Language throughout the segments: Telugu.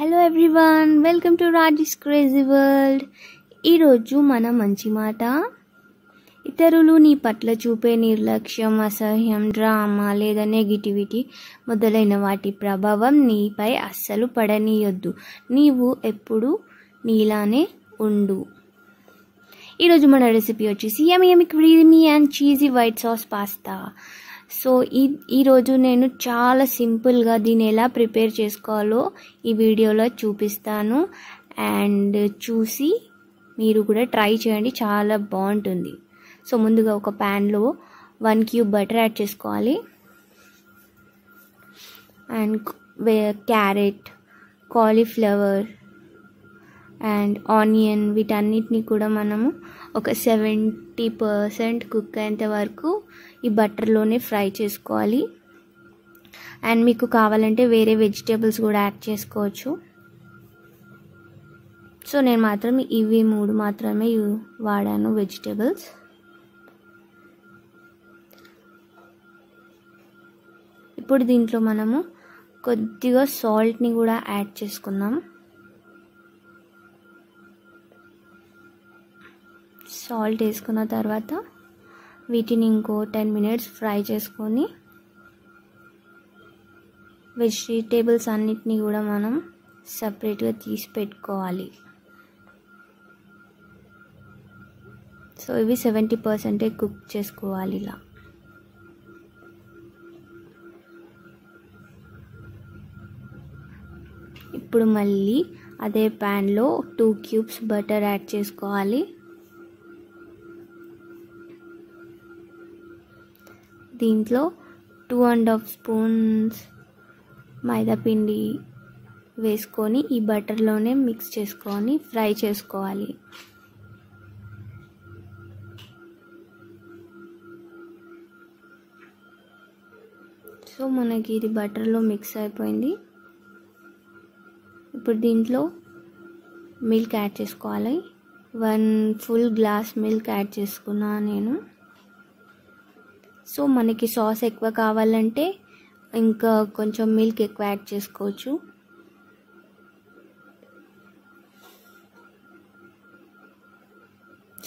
Hello everyone welcome to Raji's crazy world ఈరోజు మన మంచి మాట. ఇతరులు నీ పట్ల చూపే నిర్లక్ష్యం అసహ్యం డ్రామా లేదా నెగిటివిటీ మొదలైన వాటి ప్రభావం నీపై అస్సలు పడనీయొద్దు. నీవు ఎప్పుడు నీలానే ఉండు. ఈరోజు మన రెసిపీ వచ్చేసి yummy yummy creamy and cheesy white sauce pasta so ఈ ఈరోజు నేను చాలా సింపుల్గా దీన్ని ఎలా ప్రిపేర్ చేసుకోవాలో ఈ వీడియోలో చూపిస్తాను. అండ్ చూసి మీరు కూడా ట్రై చేయండి చాలా బాగుంటుంది. సో ముందుగా ఒక ప్యాన్లో వన్ క్యూబ్ బటర్ యాడ్ చేసుకోవాలి. And carrot cauliflower and onion వీటన్నిటిని కూడా మనము ఒక సెవెంటీ పర్సెంట్ కుక్ అయ్యేంత వరకు ఈ బటర్లోనే ఫ్రై చేసుకోవాలి. అండ్ మీకు కావాలంటే వేరే వెజిటేబుల్స్ కూడా యాడ్ చేసుకోవచ్చు. సో నేను మాత్రం ఇవి మూడు మాత్రమే వాడాను వెజిటేబుల్స్. ఇప్పుడు దీంట్లో మనము కొద్దిగా సాల్ట్ని కూడా యాడ్ చేసుకుందాం. సాల్ట్ వేసుకున్న తర్వాత వీటిని ఇంకో టెన్ మినిట్స్ ఫ్రై చేసుకొని వెజిటేబుల్స్ అన్నిటినీ కూడా మనం సపరేట్గా తీసి పెట్టుకోవాలి. సో ఇవి సెవెంటీ పర్సెంటే కుక్ చేసుకోవాలి ఇలా. ఇప్పుడు మళ్ళీ అదే ప్యాన్లో టూ క్యూబ్స్ బటర్ యాడ్ చేసుకోవాలి. దీంట్లో టూ అండ్ హాఫ్ స్పూన్స్ మైదాపిండి వేసుకొని ఈ బటర్లోనే మిక్స్ చేసుకొని ఫ్రై చేసుకోవాలి. సో మనకి ఇది బటర్లో మిక్స్ అయిపోయింది. ఇప్పుడు దీంట్లో మిల్క్ యాడ్ చేసుకోవాలి. One full glass milk add చేసుకున్నా నేను. సో మనకి సాస్ ఎక్కువ కావాలంటే ఇంకా కొంచెం మిల్క్ ఎక్కువ యాడ్ చేసుకోవచ్చు.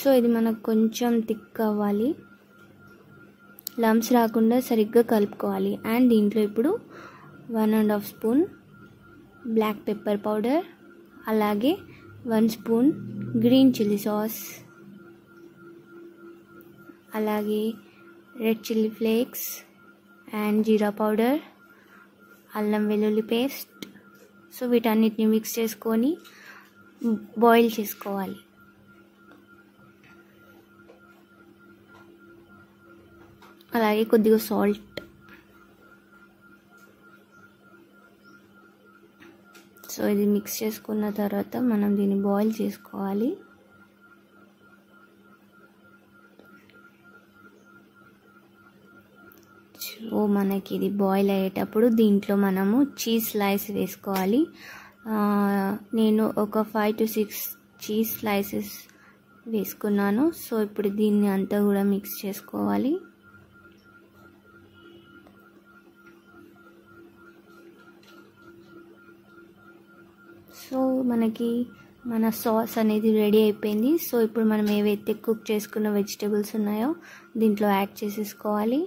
సో ఇది మనకు కొంచెం థిక్ అవ్వాలి లమ్స్ రాకుండా సరిగ్గా కలుపుకోవాలి. అండ్ దీంట్లో ఇప్పుడు one and half spoon black pepper powder అలాగే one spoon green chilli sauce అలాగే red chilli flakes and jeera powder అల్లం వెల్లుల్లి పేస్ట్. సో వీటన్నిటిని మిక్స్ చేసుకొని బాయిల్ చేసుకోవాలి. అలాగే కొద్దిగా సాల్ట్ సో ఇది మిక్స్ చేసుకున్న తర్వాత మనం దీన్ని బాయిల్ చేసుకోవాలి. సో మనకి ఇది బాయిల్ అయ్యేటప్పుడు దీంట్లో మనము చీజ్ స్లైస్ వేసుకోవాలి. నేను ఒక five to six cheese slices వేసుకున్నాను. సో ఇప్పుడు దీన్ని అంతా కూడా మిక్స్ చేసుకోవాలి. సో మనకి మన సాస్ అనేది రెడీ అయిపోయింది. సో ఇప్పుడు మనం ఏవైతే కుక్ చేసుకున్న వెజిటేబుల్స్ ఉన్నాయో దీంట్లో యాడ్ చేసేసుకోవాలి.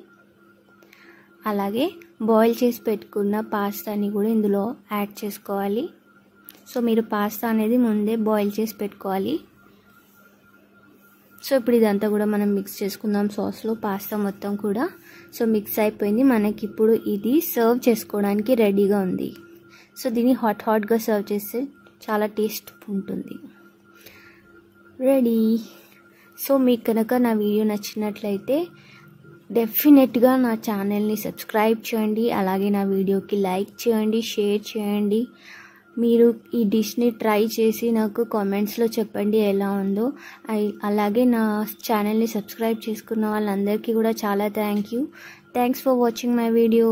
అలాగే బాయిల్ చేసి పెట్టుకున్న పాస్తాని కూడా ఇందులో యాడ్ చేసుకోవాలి. సో మీరు పాస్తా అనేది ముందే బాయిల్ చేసి పెట్టుకోవాలి. సో ఇప్పుడు ఇదంతా కూడా మనం మిక్స్ చేసుకుందాం సాస్లో పాస్తా మొత్తం కూడా. సో మిక్స్ అయిపోయింది. మనకి ఇప్పుడు ఇది సర్వ్ చేసుకోవడానికి రెడీగా ఉంది. సో దీన్ని హాట్ హాట్గా సర్వ్ చేస్తే చాలా టేస్ట్ ఉంటుంది. రెడీ. సో మీకు కనుక నా వీడియో నచ్చినట్లయితే డెఫినెట్గా నా ఛానల్ని సబ్స్క్రైబ్ చేయండి. అలాగే నా వీడియోకి లైక్ చేయండి షేర్ చేయండి. మీరు ఈ డిష్ని ట్రై చేసి నాకు కామెంట్స్లో చెప్పండి ఎలా ఉందో. అలాగే నా ఛానల్ని సబ్స్క్రైబ్ చేసుకున్న వాళ్ళందరికీ కూడా చాలా thank you thanks for watching my video